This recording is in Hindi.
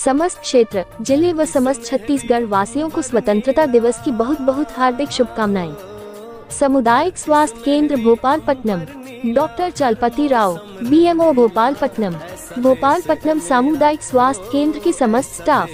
समस्त क्षेत्र, ज़िले व समस्त छत्तीसगढ़ वासियों को स्वतंत्रता दिवस की बहुत बहुत हार्दिक शुभकामनाएँ। सामुदायिक स्वास्थ्य केंद्र Bhopalpatnam doctor Chalapati Rao BMO Bhopalpatnam Bhopalpatnam सामुदायिक स्वास्थ्य केंद्र की समस्त स्टाफ।